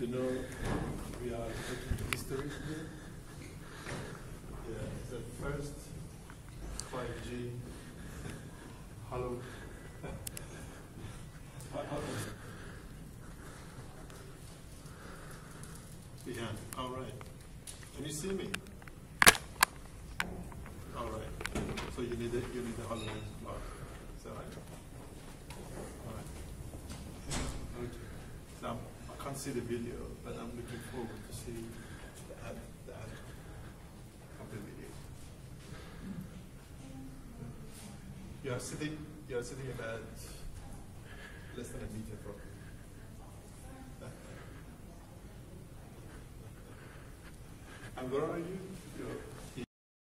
You know, we are making history here. Yeah, the first 5G hello. yeah, all right. Can you see me? All right. So you need a, you need a HoloLens see the video, but I'm looking forward to see the ad, the of the video. You are sitting. You are sitting about less than a meter from. me. And where are you?